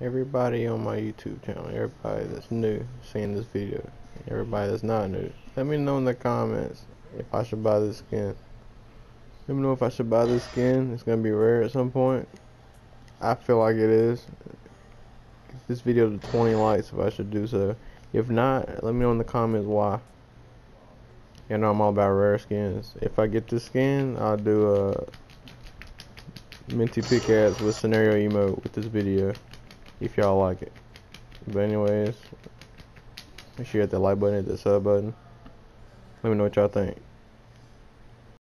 everybody on my YouTube channel, everybody that's new seeing this video, everybody that's not new, let me know in the comments if I should buy this skin. Let me know if I should buy this skin. It's gonna be rare at some point. I feel like it is. Get this video to 20 likes if I should do so. If not, let me know in the comments why. You know I'm all about rare skins. If I get this skin, I'll do a minty pickaxe with scenario emote with this video. If y'all like it. But anyways, make sure you hit the like button, hit that sub button. Let me know what y'all think.